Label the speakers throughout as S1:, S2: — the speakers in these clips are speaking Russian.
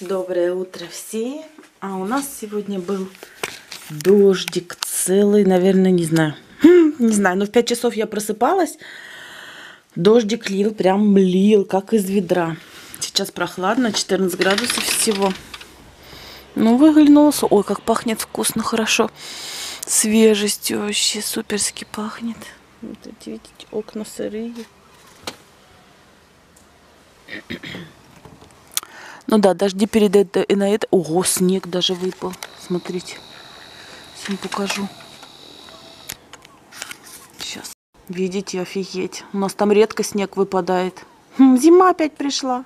S1: Доброе утро всем. А у нас сегодня был дождик целый, наверное, не знаю. Хм, не знаю, но в 5 часов я просыпалась. Дождик лил, прям лил, как из ведра. Сейчас прохладно, 14 градусов всего. Ну, выглянулся. Ой, как пахнет вкусно, хорошо. Свежестью вообще суперски пахнет. Вот эти, видите, окна сырые. Ну да, дожди перед это и на это. Ого, снег даже выпал. Смотрите. Всем покажу. Сейчас. Видите, офигеть. У нас там редко снег выпадает. Хм, зима опять пришла.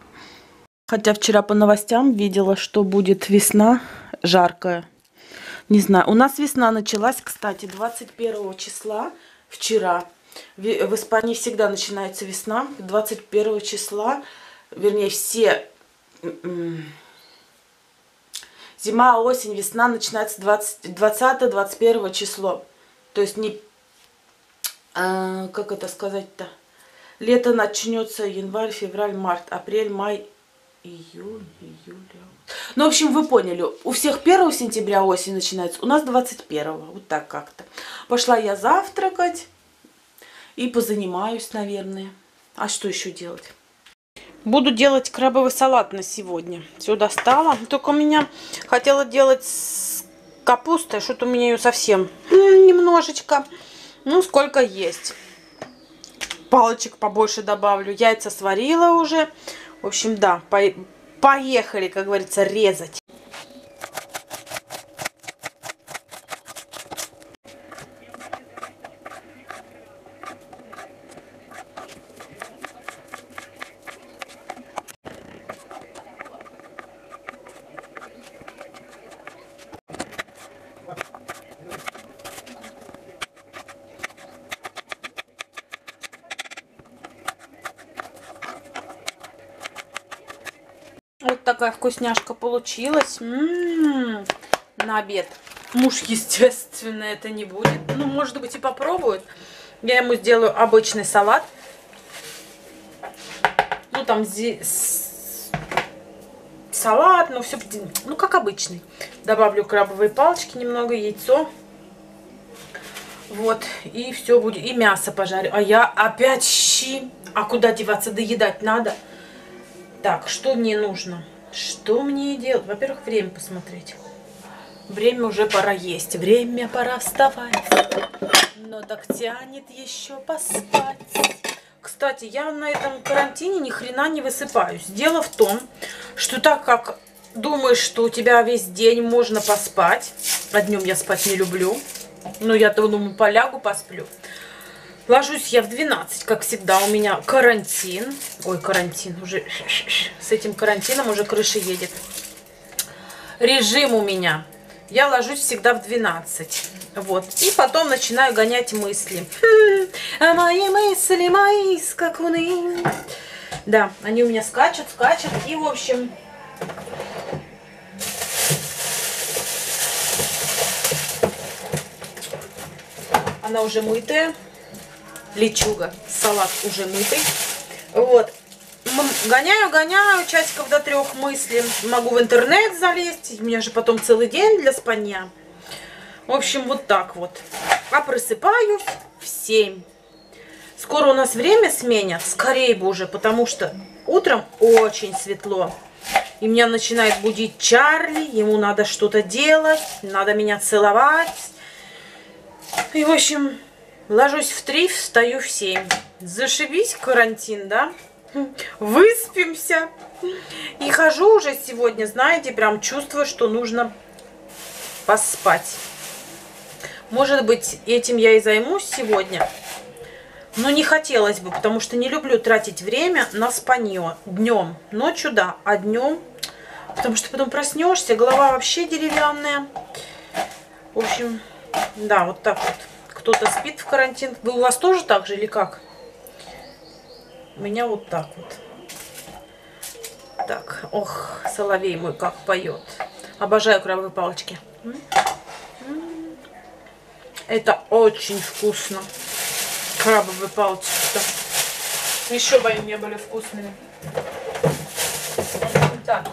S1: Хотя вчера по новостям видела, что будет весна жаркая. Не знаю. У нас весна началась, кстати, 21 числа. Вчера. В Испании всегда начинается весна. 21 числа. Вернее, все зима, осень, весна начинается 20-21 число. То есть не, а, как это сказать-то, лето начнется январь, февраль, март, апрель, май, июнь, июль. Ну, в общем, вы поняли, у всех 1 сентября осень начинается, у нас 21, вот так как-то. Пошла я завтракать и позанимаюсь, наверное. А что еще делать? Буду делать крабовый салат на сегодня. Все достала. Только у меня хотела делать с капустой. Что-то у меня ее совсем немножечко. Ну, сколько есть. Палочек побольше добавлю. Яйца сварила уже. В общем, да, по поехали, как говорится, резать. Вот такая вкусняшка получилась. М -м -м, на обед. Муж, естественно, это не будет. Ну, может быть, и попробует. Я ему сделаю обычный салат. Ну, там салат, ну, все, ну, как обычный. Добавлю крабовые палочки, немного яйцо. Вот, и все будет. И мясо пожарю. А я опять щи. А куда деваться? Доедать надо. Так, что мне нужно? Что мне делать? Во-первых, время посмотреть. Время уже пора есть. Время пора вставать. Но так тянет еще поспать. Кстати, я на этом карантине ни хрена не высыпаюсь. Дело в том, что так как думаешь, что у тебя весь день можно поспать, а днем я спать не люблю, но я-то думаю, полягу, посплю. Ложусь я в 12, как всегда, у меня карантин. Ой, карантин, уже с этим карантином уже крыша едет. Режим у меня. Я ложусь всегда в 12. Вот. И потом начинаю гонять мысли. А мои мысли, мои скакуны. Да, они у меня скачут, скачут. И, в общем, она уже мытая лечуга, салат уже мытый. Вот. Гоняю, гоняю, часиков до трех мысли. Могу в интернет залезть. У меня же потом целый день для спания. В общем, вот так вот. А просыпаюсь в 7. Скоро у нас время сменят. Скорее бы уже, потому что утром очень светло. И меня начинает будить Чарли. Ему надо что-то делать. Надо меня целовать. И, в общем, Ложусь в три, встаю в семь. Зашибись карантин, да? Выспимся. И хожу уже сегодня, знаете, прям чувствую, что нужно поспать. Может быть, этим я и займусь сегодня. Но не хотелось бы, потому что не люблю тратить время на спанье днем. Ночью, да, а днем... Потому что потом проснешься, голова вообще деревянная. В общем, да, вот так вот кто-то спит в карантин. Вы у вас тоже так же или как? У меня вот так вот. Так, ох, соловей мой как поет. Обожаю крабовые палочки. Это очень вкусно. Крабовые палочки. -то. Еще бы они не были вкусными. Так.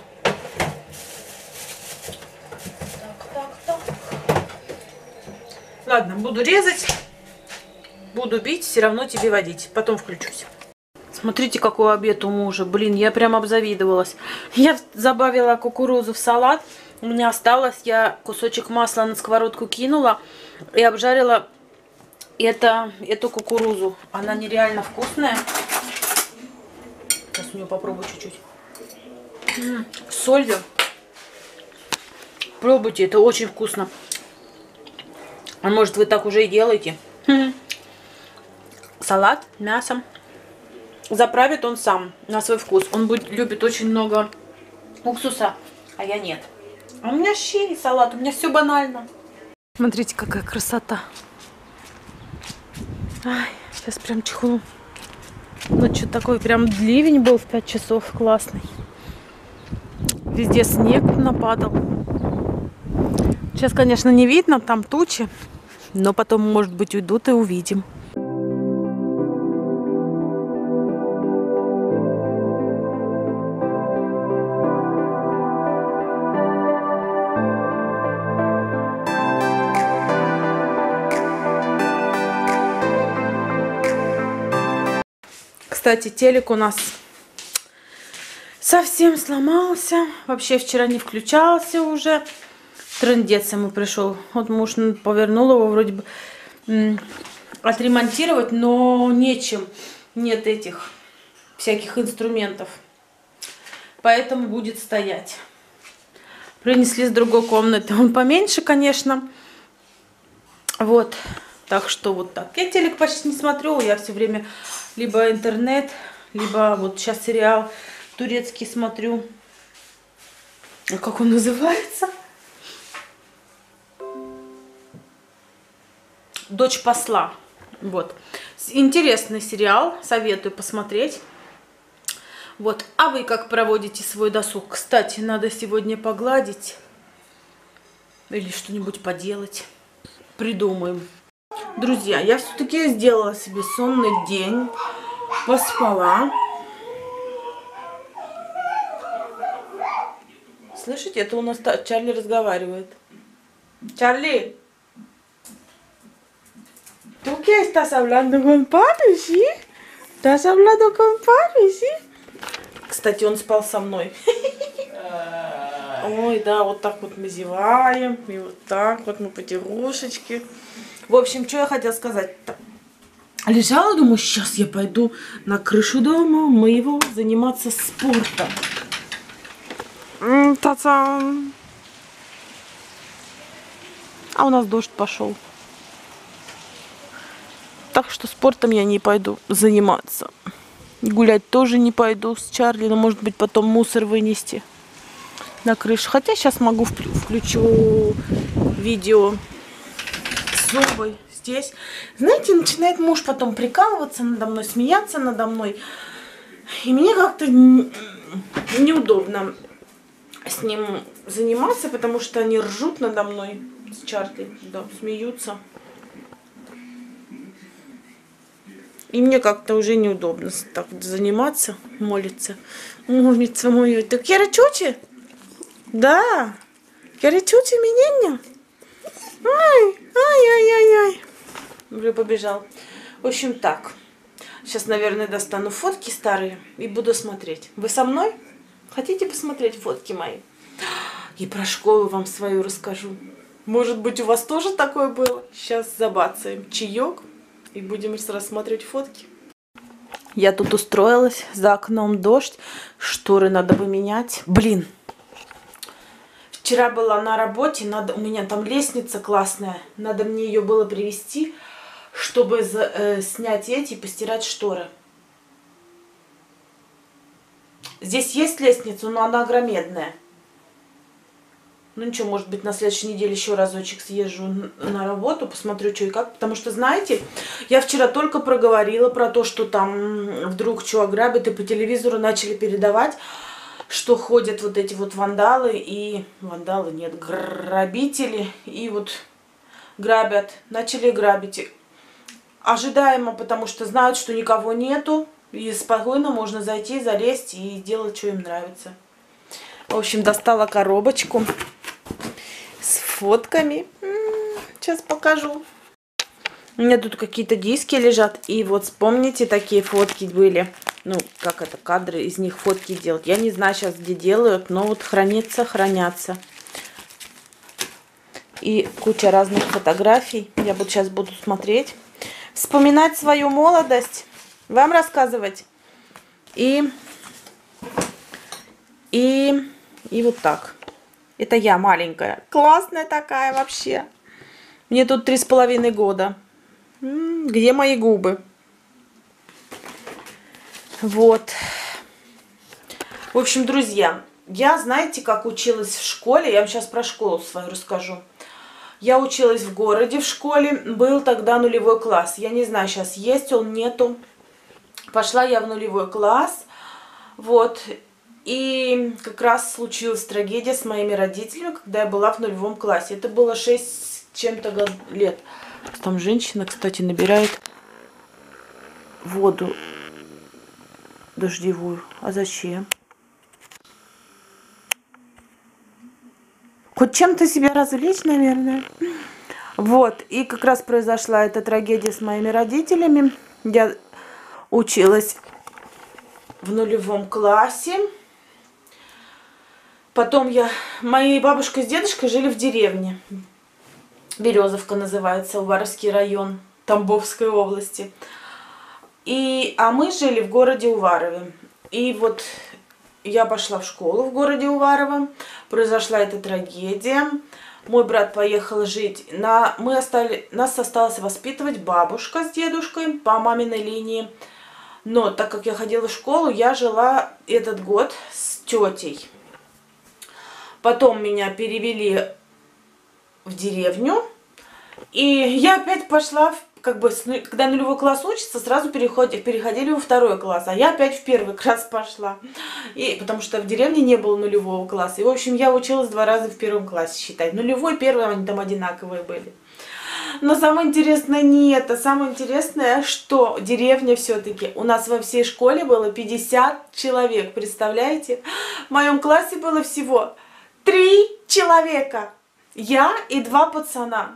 S1: Ладно, буду резать. Буду бить, все равно тебе водить. Потом включусь. Смотрите, какой обед у мужа. Блин, я прям обзавидовалась. Я забавила кукурузу в салат. У меня осталось, я кусочек масла на сковородку кинула и обжарила это, эту кукурузу. Она нереально вкусная. Сейчас у нее попробую чуть-чуть. С солью. Пробуйте, это очень вкусно. А может вы так уже и делаете? Салат, мясом. Заправит он сам на свой вкус. Он будет, любит очень много уксуса, а я нет. А у меня щи и салат, у меня все банально. Смотрите, какая красота. Ай, сейчас прям чихну. Ну, что такой прям ливень был в 5 часов, классный. Везде снег нападал. Сейчас, конечно, не видно, там тучи, но потом, может быть, уйдут и увидим. Кстати, телек у нас совсем сломался. Вообще вчера не включался уже. Трендец ему пришел. Вот муж повернул его вроде бы отремонтировать, но нечем. Нет этих всяких инструментов. Поэтому будет стоять. Принесли с другой комнаты. Он поменьше, конечно. Вот. Так что вот так. Я телек почти не смотрю. Я все время либо интернет, либо вот сейчас сериал турецкий смотрю. А как он называется? Дочь посла. Вот. Интересный сериал, советую посмотреть. Вот. А вы как проводите свой досуг? Кстати, надо сегодня погладить или что-нибудь поделать. Придумаем. Друзья, я все-таки сделала себе сонный день, поспала. Слышите, это у нас Чарли разговаривает. Чарли, ¿tú qué estás hablando con papi, sí? ¿Estás hablando con papi, sí? Кстати, он спал со мной. Ой, да, вот так вот мы зеваем, и вот так вот мы потихушечки. В общем, что я хотела сказать -то? Лежала, думаю, сейчас я пойду на крышу дома моего заниматься спортом. Та-цам! А у нас дождь пошел. Так что спортом я не пойду заниматься. Гулять тоже не пойду с Чарли, но может быть потом мусор вынести на крышу. Хотя сейчас могу включу видео с зубой здесь. Знаете, начинает муж потом прикалываться надо мной, смеяться надо мной. И мне как-то неудобно с ним заниматься, потому что они ржут надо мной с Чарли, да, смеются. И мне как-то уже неудобно так заниматься, молиться. Молится мою. Так я рачучи? Да. Я рачучи меня? Ай, ай, ай, ай, ай. Уже побежал. В общем, так. Сейчас, наверное, достану фотки старые и буду смотреть. Вы со мной? Хотите посмотреть фотки мои? И про школу вам свою расскажу. Может быть, у вас тоже такое было? Сейчас забацаем чаек и будем рассматривать фотки. Я тут устроилась, за окном дождь, шторы надо поменять. Блин, вчера была на работе, надо, у меня там лестница классная, надо мне ее было привезти чтобы э, снять эти и постирать шторы. Здесь есть лестница, но она огромедная. Ну ничего, может быть, на следующей неделе еще разочек съезжу на работу, посмотрю, что и как. Потому что, знаете, я вчера только проговорила про то, что там вдруг что ограбят, и по телевизору начали передавать, что ходят вот эти вот вандалы и... Вандалы нет, грабители, и вот грабят, начали грабить. Ожидаемо, потому что знают, что никого нету. И спокойно можно зайти, залезть и сделать, что им нравится. В общем, достала коробочку фотками. Сейчас покажу. У меня тут какие-то диски лежат. И вот вспомните, такие фотки были. Ну, как это, кадры, из них фотки делать. Я не знаю сейчас, где делают, но вот хранится, хранятся. И куча разных фотографий. Я вот сейчас буду смотреть. Вспоминать свою молодость. Вам рассказывать. И, и, и вот так. Это я маленькая. Классная такая вообще. Мне тут три с половиной года. Где мои губы? Вот. В общем, друзья, я, знаете, как училась в школе. Я вам сейчас про школу свою расскажу. Я училась в городе в школе. Был тогда нулевой класс. Я не знаю, сейчас есть он, нету. Пошла я в нулевой класс. Вот. И как раз случилась трагедия с моими родителями, когда я была в нулевом классе. Это было 6 чем-то лет. Там женщина, кстати, набирает воду дождевую. А зачем? Хоть чем-то себя развлечь, наверное. Вот, и как раз произошла эта трагедия с моими родителями. Я училась в нулевом классе. Потом я... Мои бабушка с дедушкой жили в деревне. Березовка называется, Уваровский район Тамбовской области. И, а мы жили в городе Уварове. И вот я пошла в школу в городе Уварово. Произошла эта трагедия. Мой брат поехал жить. На, мы остали, нас осталось воспитывать бабушка с дедушкой по маминой линии. Но так как я ходила в школу, я жила этот год с тетей. Потом меня перевели в деревню. И я опять пошла, как бы, когда нулевой класс учится, сразу переходили, переходили во второй класс. А я опять в первый класс пошла. И, потому что в деревне не было нулевого класса. И, в общем, я училась два раза в первом классе считать. Нулевой, первый, они там одинаковые были. Но самое интересное не это. Самое интересное, что деревня все-таки. У нас во всей школе было 50 человек, представляете? В моем классе было всего три человека. Я и два пацана.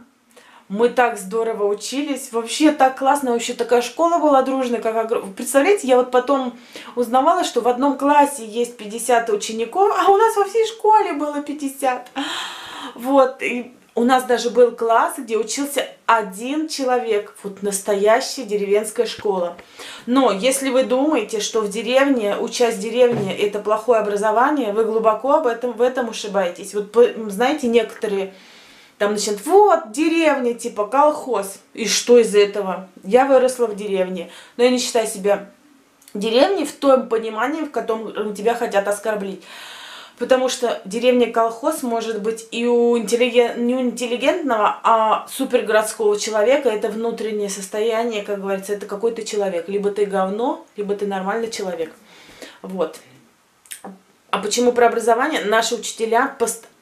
S1: Мы так здорово учились. Вообще так классно. Вообще такая школа была дружная. Как... Представляете, я вот потом узнавала, что в одном классе есть 50 учеников, а у нас во всей школе было 50. Вот. И у нас даже был класс, где учился один человек. Вот настоящая деревенская школа. Но если вы думаете, что в деревне, участь в деревне это плохое образование, вы глубоко об этом, в этом ошибаетесь. Вот знаете, некоторые там начнут, вот, деревня, типа колхоз. И что из этого? Я выросла в деревне, но я не считаю себя деревней в том понимании, в котором тебя хотят оскорбить. Потому что деревня-колхоз может быть и у интеллиген... не у интеллигентного, а супергородского человека. Это внутреннее состояние, как говорится, это какой-то человек. Либо ты говно, либо ты нормальный человек. Вот. А почему про образование? Наши учителя,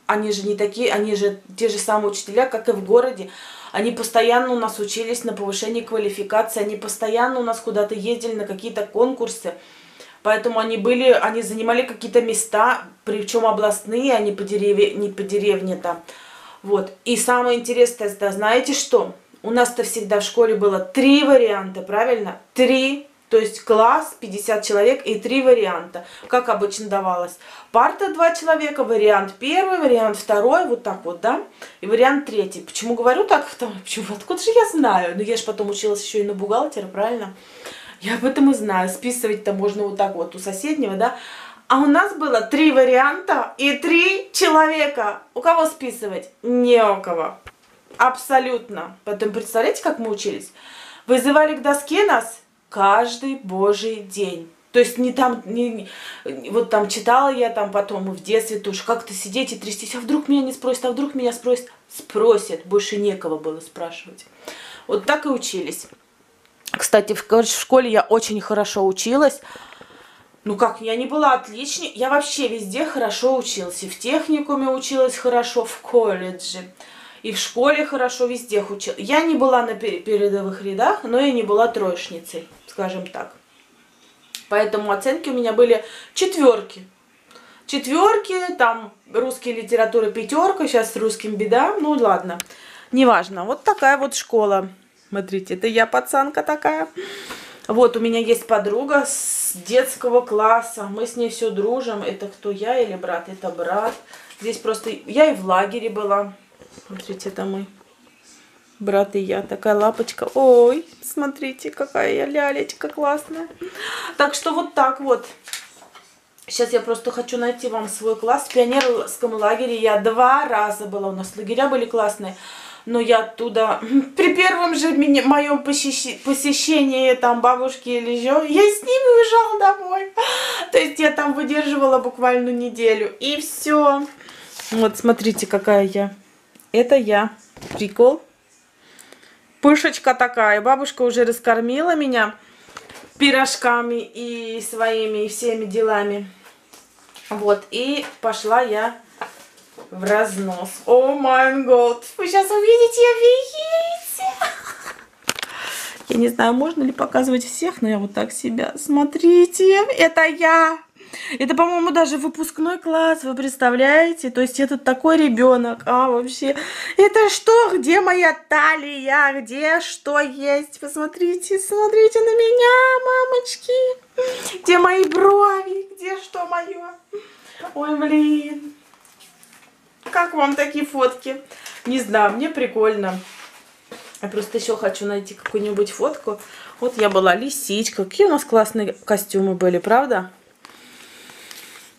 S1: они же не такие, они же те же самые учителя, как и в городе. Они постоянно у нас учились на повышении квалификации, они постоянно у нас куда-то ездили на какие-то конкурсы. Поэтому они были, они занимали какие-то места, причем областные, а не по, дереве, не по деревне там. Вот. И самое интересное, это знаете что? У нас-то всегда в школе было три варианта, правильно? Три. То есть класс, 50 человек и три варианта. Как обычно давалось. Парта два человека, вариант первый, вариант второй, вот так вот, да? И вариант третий. Почему говорю так? Почему? Откуда же я знаю? Ну я же потом училась еще и на бухгалтера, правильно? Я об этом и знаю. Списывать-то можно вот так вот у соседнего, да? А у нас было три варианта и три человека. У кого списывать? Не у кого. Абсолютно. Потом представляете, как мы учились? Вызывали к доске нас каждый божий день. То есть не там, не, вот там читала я там потом и в детстве тоже, как-то сидеть и трястись, а вдруг меня не спросят, а вдруг меня спросят. Спросят, больше некого было спрашивать. Вот так и учились. Кстати, в школе я очень хорошо училась. Ну как, я не была отличной, я вообще везде хорошо училась. И в техникуме училась хорошо, в колледже. И в школе хорошо, везде училась. Я не была на передовых рядах, но и не была троечницей, скажем так. Поэтому оценки у меня были четверки. Четверки, там русская литература пятерка, сейчас с русским беда, ну ладно, неважно. Вот такая вот школа Смотрите, это я пацанка такая. Вот, у меня есть подруга с детского класса. Мы с ней все дружим. Это кто, я или брат? Это брат. Здесь просто... Я и в лагере была. Смотрите, это мы. Брат и я. Такая лапочка. Ой, смотрите, какая я лялечка классная. Так что вот так вот. Сейчас я просто хочу найти вам свой класс. В пионерском лагере я два раза была. У нас лагеря были классные. Но я оттуда при первом же моем посещении там бабушки или еще, я с ними уезжала домой. То есть я там выдерживала буквально неделю. И все. Вот смотрите, какая я. Это я. Прикол. Пышечка такая. Бабушка уже раскормила меня пирожками и своими и всеми делами. Вот, и пошла я в разнос. О май год. Вы сейчас увидите, офигеете. Я не знаю, можно ли показывать всех, но я вот так себя. Смотрите, это я. Это, по-моему, даже выпускной класс, вы представляете? То есть это такой ребенок, а вообще. Это что? Где моя талия? Где что есть? Посмотрите, смотрите на меня, мамочки. Где мои брови? Где что мое? Ой, блин. Как вам такие фотки? Не знаю, мне прикольно. Я просто еще хочу найти какую-нибудь фотку. Вот я была лисичка. Какие у нас классные костюмы были, правда?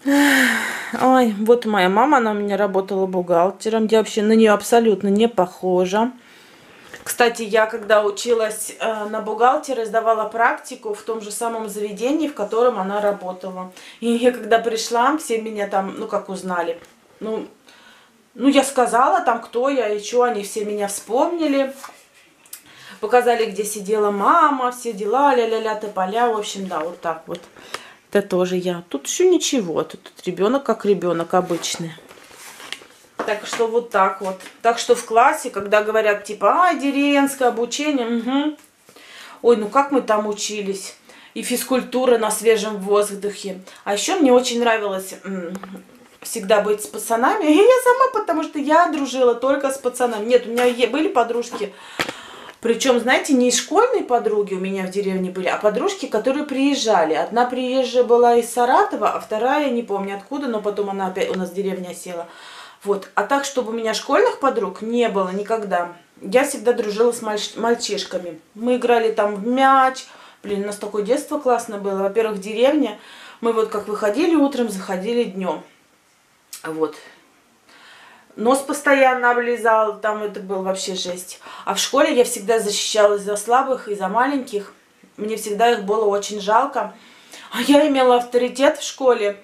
S1: Ой, вот моя мама, она у меня работала бухгалтером. Я вообще на нее абсолютно не похожа. Кстати, я когда училась э, на бухгалтера, сдавала практику в том же самом заведении, в котором она работала. И я когда пришла, все меня там, ну как узнали, ну, ну я сказала там, кто я и что, они все меня вспомнили. Показали, где сидела мама, все дела, ля-ля-ля, тополя, в общем, да, вот так вот. Это тоже я. Тут еще ничего. Тут, тут ребенок как ребенок обычный. Так что вот так вот. Так что в классе, когда говорят типа, а, деревенское обучение, угу. ой, ну как мы там учились. И физкультура на свежем воздухе. А еще мне очень нравилось всегда быть с пацанами. И я сама, потому что я дружила только с пацанами. Нет, у меня были подружки, причем, знаете, не школьные подруги у меня в деревне были, а подружки, которые приезжали. Одна приезжая была из Саратова, а вторая, не помню откуда, но потом она опять у нас в деревне села. Вот. А так, чтобы у меня школьных подруг не было никогда. Я всегда дружила с мальч мальчишками. Мы играли там в мяч. Блин, у нас такое детство классное было. Во-первых, в деревне. Мы вот как выходили утром, заходили днем. Вот нос постоянно облизал, там это был вообще жесть. А в школе я всегда защищалась за слабых и за маленьких. Мне всегда их было очень жалко. А я имела авторитет в школе.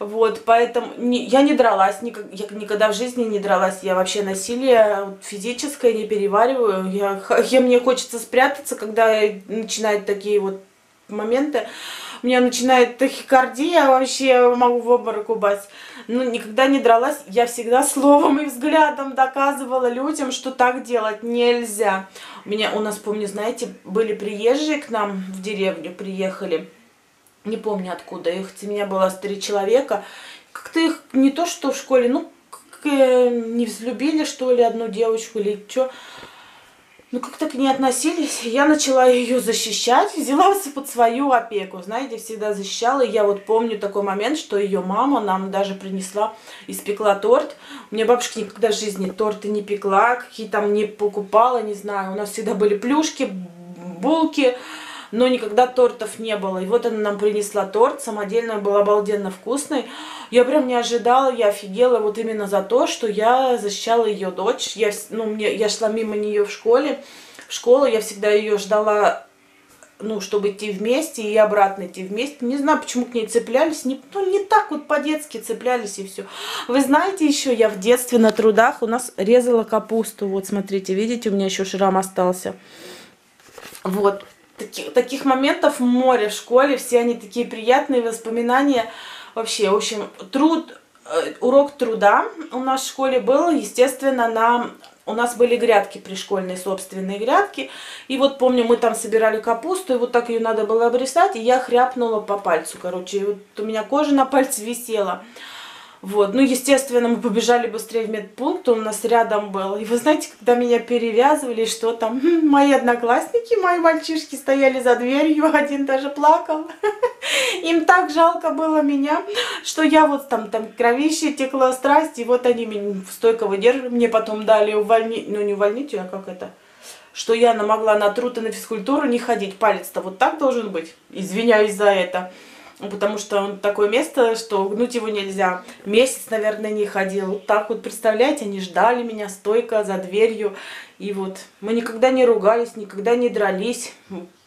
S1: Вот, поэтому не, я не дралась, никак, я никогда в жизни не дралась. Я вообще насилие физическое не перевариваю. Я, я, мне хочется спрятаться, когда начинают такие вот моменты. У меня начинает тахикардия, вообще могу в обморок упасть ну, никогда не дралась. Я всегда словом и взглядом доказывала людям, что так делать нельзя. У меня, у нас, помню, знаете, были приезжие к нам в деревню, приехали. Не помню откуда. Их, у меня было три человека. Как-то их не то, что в школе, ну, э, не взлюбили, что ли, одну девочку или что ну как-то к ней относились, я начала ее защищать, взяла под свою опеку, знаете, всегда защищала. И я вот помню такой момент, что ее мама нам даже принесла, испекла торт. У меня бабушка никогда в жизни торты не пекла, какие там не покупала, не знаю. У нас всегда были плюшки, булки, но никогда тортов не было. И вот она нам принесла торт, самодельный, был обалденно вкусный. Я прям не ожидала, я офигела вот именно за то, что я защищала ее дочь. Я, ну, мне, я шла мимо нее в школе, в школу, я всегда ее ждала ну, чтобы идти вместе и обратно идти вместе. Не знаю, почему к ней цеплялись. Не, ну, не так вот по-детски цеплялись и все. Вы знаете, еще я в детстве на трудах у нас резала капусту. Вот, смотрите, видите, у меня еще шрам остался. Вот. Таких, таких моментов море в школе. Все они такие приятные воспоминания. Вообще, в общем, труд, э, урок труда у нас в школе был, естественно, на у нас были грядки пришкольные, собственные грядки. И вот помню, мы там собирали капусту, и вот так ее надо было обрезать, и я хряпнула по пальцу, короче. И вот у меня кожа на пальце висела. Вот, ну, естественно, мы побежали быстрее в медпункт, он у нас рядом был. И вы знаете, когда меня перевязывали, что там, мои одноклассники, мои мальчишки стояли за дверью, один даже плакал. Им так жалко было меня, что я вот там, там кровище текло страсть, и вот они меня стойко выдерживали. Мне потом дали увольнить, ну не увольнить, а как это, что я могла на труд и на физкультуру не ходить. Палец-то вот так должен быть. Извиняюсь за это. Потому что он такое место, что гнуть его нельзя. Месяц, наверное, не ходил. Так вот, представляете, они ждали меня стойко за дверью. И вот мы никогда не ругались, никогда не дрались,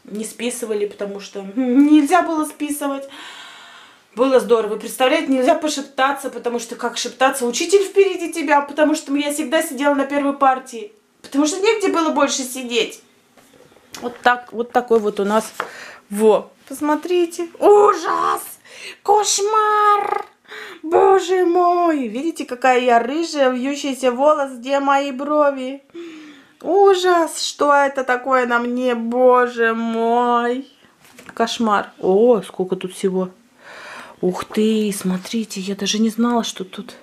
S1: не списывали, потому что нельзя было списывать. Было здорово. Представляете, нельзя пошептаться, потому что как шептаться? Учитель впереди тебя, потому что я всегда сидела на первой партии. Потому что негде было больше сидеть. Вот так, вот такой вот у нас. Во, посмотрите. Ужас! Кошмар! Боже мой! Видите, какая я рыжая, вьющийся волос, где мои брови? Ужас! Что это такое на мне? Боже мой! Кошмар. О, сколько тут всего. Ух ты, смотрите, я даже не знала, что тут...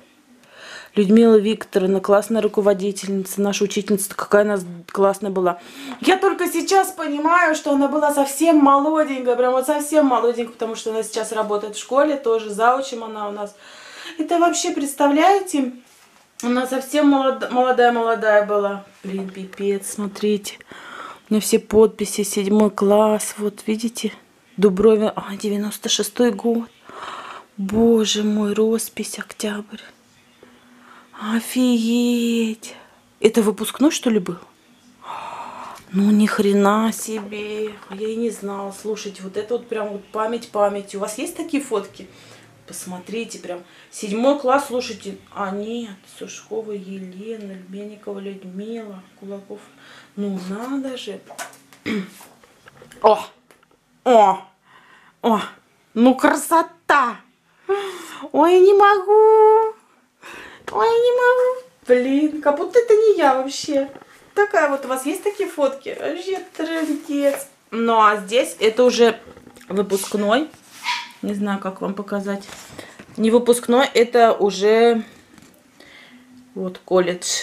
S1: Людмила Викторовна, классная руководительница, наша учительница, какая она классная была. Я только сейчас понимаю, что она была совсем молоденькая, прям вот совсем молоденькая, потому что она сейчас работает в школе, тоже заучим она у нас. Это вообще, представляете, она совсем молодая-молодая была. Блин, пипец, смотрите. У меня все подписи, седьмой класс, вот видите, Дубровин, а, 96-й год. Боже мой, роспись, октябрь. Офигеть! Это выпускной, что ли, был? Ну, ни хрена себе. Я и не знала. Слушайте, вот это вот прям вот память памяти. У вас есть такие фотки? Посмотрите, прям седьмой класс, слушайте. А, нет, Сушкова Елена, Льменникова Людмила, Кулаков. Ну, надо же. О! О! О! Ну, красота! Ой, не могу! Ой, не могу. Блин, как будто это не я вообще. Такая вот у вас есть такие фотки? Вообще трендец. Ну, а здесь это уже выпускной. Не знаю, как вам показать. Не выпускной, это уже вот колледж.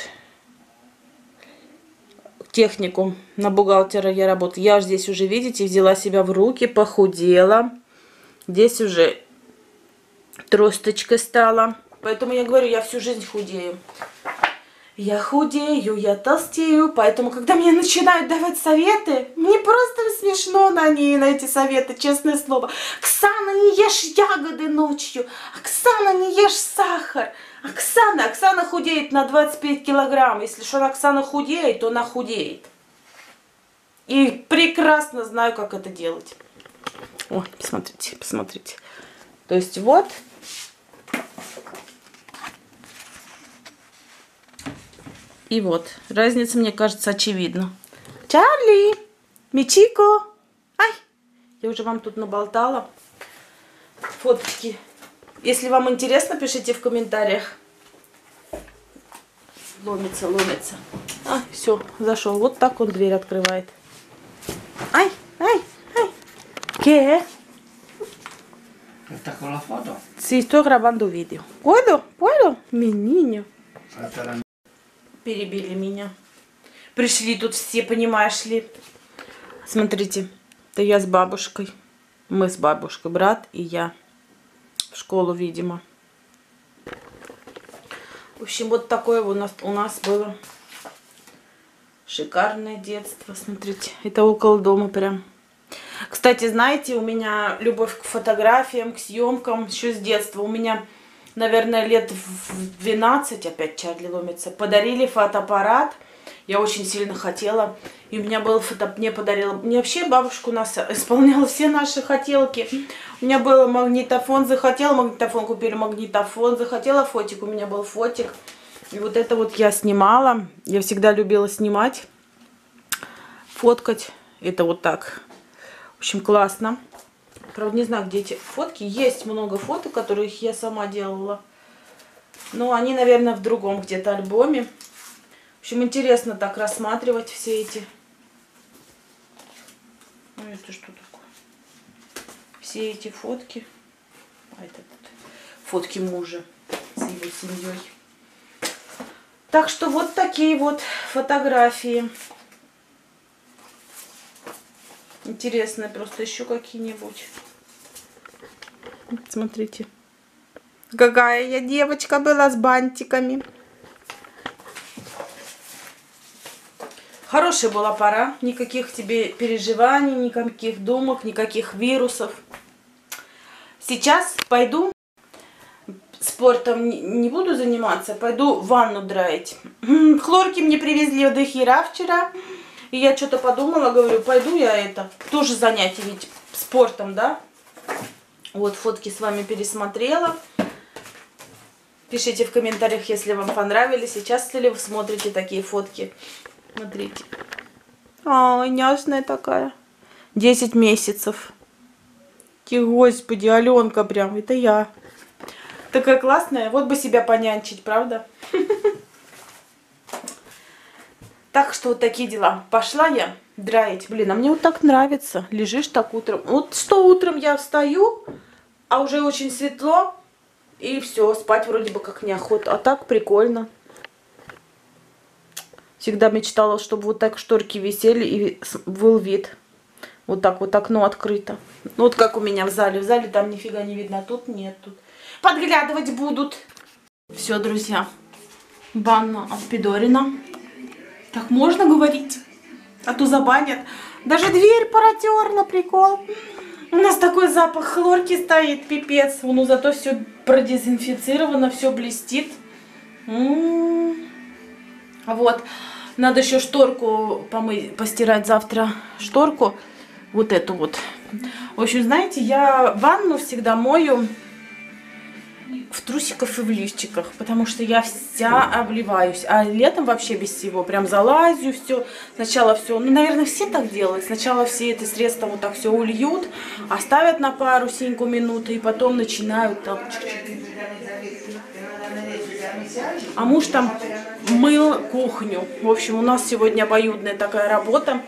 S1: Техникум на бухгалтера я работаю. Я здесь уже, видите, взяла себя в руки, похудела. Здесь уже тросточка стала. Поэтому я говорю, я всю жизнь худею. Я худею, я толстею, поэтому, когда мне начинают давать советы, мне просто смешно на ней, на эти советы, честное слово. Оксана, не ешь ягоды ночью, Оксана, не ешь сахар. Оксана, Оксана худеет на 25 килограмм. Если что Оксана худеет, то она худеет. И прекрасно знаю, как это делать. О, посмотрите, посмотрите. То есть вот И вот, разница, мне кажется, очевидна. Чарли! Мичико! Ай! Я уже вам тут наболтала фоточки. Если вам интересно, пишите в комментариях. Ломится, ломится. А, все, зашел. Вот так он дверь открывает. Ай, ай, ай. Che?
S2: Sta con la foto?
S1: Sì, sto gravando video. Puedo? Puedo? Menino перебили меня. Пришли тут все, понимаешь ли. Смотрите, это я с бабушкой. Мы с бабушкой, брат и я. В школу, видимо. В общем, вот такое у нас, у нас было шикарное детство. Смотрите, это около дома прям. Кстати, знаете, у меня любовь к фотографиям, к съемкам еще с детства. У меня наверное, лет в 12, опять Чарли ломится, подарили фотоаппарат. Я очень сильно хотела. И у меня был фото... Мне подарила... Мне вообще бабушка у нас исполняла все наши хотелки. У меня был магнитофон. Захотела магнитофон, купили магнитофон. Захотела фотик, у меня был фотик. И вот это вот я снимала. Я всегда любила снимать. Фоткать. Это вот так. В общем, классно. Правда, не знаю, где эти фотки. Есть много фоток, которых я сама делала. Но они, наверное, в другом где-то альбоме. В общем, интересно так рассматривать все эти... Ну, это что такое? Все эти фотки. А это вот фотки мужа с всей семьей. Так что вот такие вот фотографии. Интересные просто еще какие-нибудь. Смотрите. Какая я девочка была с бантиками. Хорошая была пора. Никаких тебе переживаний, никаких думок, никаких вирусов. Сейчас пойду спортом не буду заниматься, пойду ванну драить. Хлорки мне привезли до хера вчера. И я что-то подумала, говорю, пойду я это, тоже занятие ведь спортом, да? Вот фотки с вами пересмотрела. Пишите в комментариях, если вам понравились. Часто ли вы смотрите такие фотки. Смотрите. Ой, няшная такая. 10 месяцев. Господи, Аленка прям, это я. Такая классная. Вот бы себя понянчить, правда? Так что вот такие дела. Пошла я драить. Блин, а мне вот так нравится. Лежишь так утром. Вот что утром я встаю, а уже очень светло. И все, спать вроде бы как неохота. А так прикольно. Всегда мечтала, чтобы вот так шторки висели и был вид. Вот так вот окно открыто. Ну вот как у меня в зале. В зале там нифига не видно, а тут нет. Тут подглядывать будут. Все, друзья. Ванна от Пидорина. Так можно говорить? А то забанят. Даже дверь протерла, прикол. У нас такой запах хлорки стоит, пипец. Ну зато все продезинфицировано, все блестит. М -м -м. Вот. Надо еще шторку помыть, постирать завтра. Шторку. Вот эту вот. В общем, знаете, я ванну всегда мою в трусиках и в лифчиках, потому что я вся обливаюсь. А летом вообще без всего. Прям залазю, все. Сначала все, ну, наверное, все так делают. Сначала все эти средства вот так все ульют, оставят на пару синьку минуты и потом начинают там... А муж там мыл кухню. В общем, у нас сегодня обоюдная такая работа.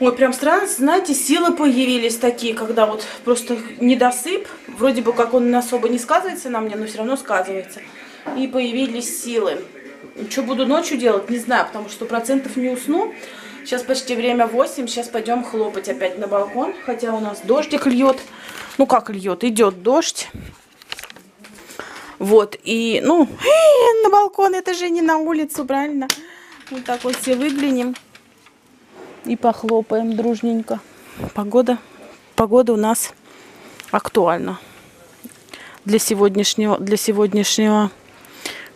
S1: Ой, прям странно, знаете, силы появились такие, когда вот просто недосып, вроде бы как он особо не сказывается на мне, но все равно сказывается. И появились силы. Что буду ночью делать, не знаю, потому что процентов не усну. Сейчас почти время 8, сейчас пойдем хлопать опять на балкон, хотя у нас дождик льет. Ну как льет, идет дождь. Вот, и, ну, на балкон, это же не на улицу, правильно? Вот так вот все выглянем и похлопаем дружненько. Погода, погода у нас актуальна для сегодняшнего, для сегодняшнего,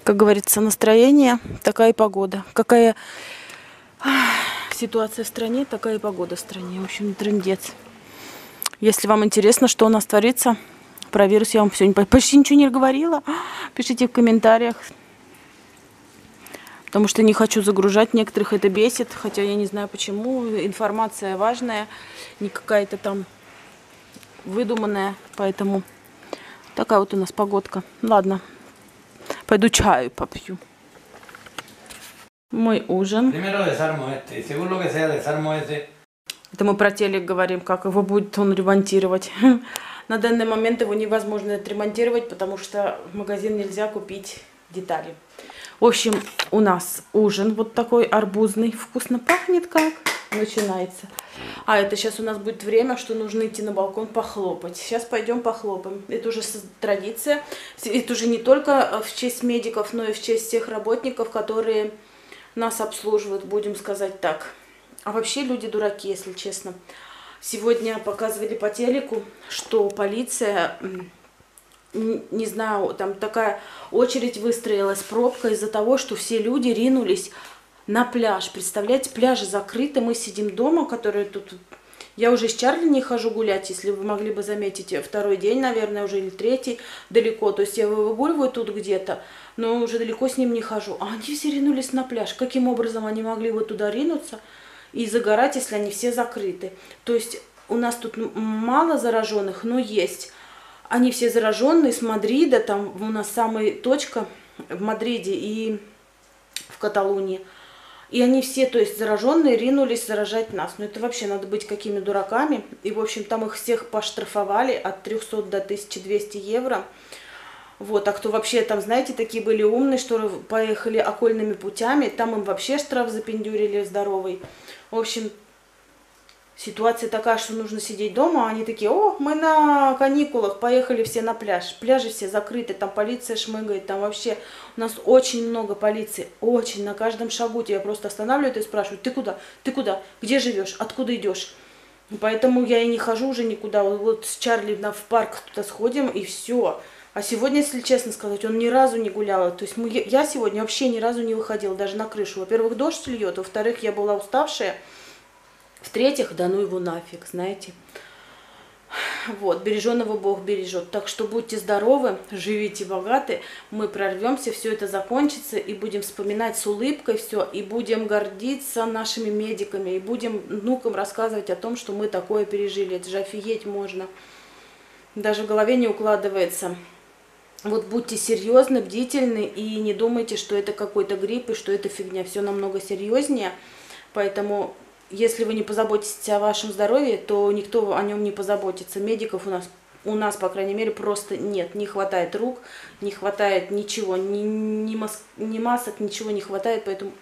S1: как говорится, настроения. Такая погода. Какая ситуация в стране, такая погода в стране. В общем, трендец. Если вам интересно, что у нас творится, про вирус я вам сегодня почти ничего не говорила. Пишите в комментариях. Потому что не хочу загружать, некоторых это бесит, хотя я не знаю почему. Информация важная, не какая-то там выдуманная, поэтому такая вот у нас погодка. Ладно, пойду чаю попью. Мой ужин. Это мы про телек говорим, как его будет он ремонтировать. На данный момент его невозможно отремонтировать, потому что в магазин нельзя купить детали. В общем, у нас ужин вот такой арбузный. Вкусно пахнет как. Начинается. А, это сейчас у нас будет время, что нужно идти на балкон похлопать. Сейчас пойдем похлопаем. Это уже традиция. Это уже не только в честь медиков, но и в честь всех работников, которые нас обслуживают, будем сказать так. А вообще люди дураки, если честно. Сегодня показывали по телеку, что полиция не знаю, там такая очередь выстроилась, пробка из-за того, что все люди ринулись на пляж. Представляете, пляжи закрыты, мы сидим дома, которые тут... Я уже с Чарли не хожу гулять, если вы могли бы заметить, второй день, наверное, уже или третий, далеко. То есть я выгуливаю тут где-то, но уже далеко с ним не хожу. А они все ринулись на пляж. Каким образом они могли вот туда ринуться и загорать, если они все закрыты? То есть у нас тут мало зараженных, но есть. Они все зараженные с Мадрида, там у нас самая точка в Мадриде и в Каталонии. И они все, то есть зараженные, ринулись заражать нас. Ну это вообще надо быть какими дураками. И, в общем, там их всех поштрафовали от 300 до 1200 евро. Вот, а кто вообще там, знаете, такие были умные, что поехали окольными путями, там им вообще штраф запендюрили здоровый. В общем, ситуация такая, что нужно сидеть дома, а они такие, о, мы на каникулах, поехали все на пляж. Пляжи все закрыты, там полиция шмыгает, там вообще у нас очень много полиции, очень, на каждом шагу тебя просто останавливают и спрашивают, ты куда, ты куда, где живешь, откуда идешь. Поэтому я и не хожу уже никуда. Вот с Чарли в парк туда сходим, и все. А сегодня, если честно сказать, он ни разу не гулял. То есть мы, я сегодня вообще ни разу не выходила, даже на крышу. Во-первых, дождь льет, во-вторых, я была уставшая. В-третьих, да ну его нафиг, знаете. Вот, береженного Бог бережет. Так что будьте здоровы, живите богаты, мы прорвемся, все это закончится, и будем вспоминать с улыбкой все, и будем гордиться нашими медиками, и будем внукам рассказывать о том, что мы такое пережили. Это же офигеть можно. Даже в голове не укладывается. Вот будьте серьезны, бдительны и не думайте, что это какой-то грипп и что это фигня. Все намного серьезнее. Поэтому если вы не позаботитесь о вашем здоровье, то никто о нем не позаботится. Медиков у нас, у нас, по крайней мере, просто нет. Не хватает рук, не хватает ничего, ни, ни, мас, ни масок, ничего не хватает, поэтому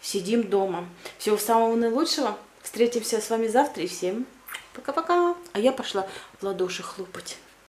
S1: сидим дома. Всего самого наилучшего. Встретимся с вами завтра и всем пока-пока. А я пошла в ладоши хлопать.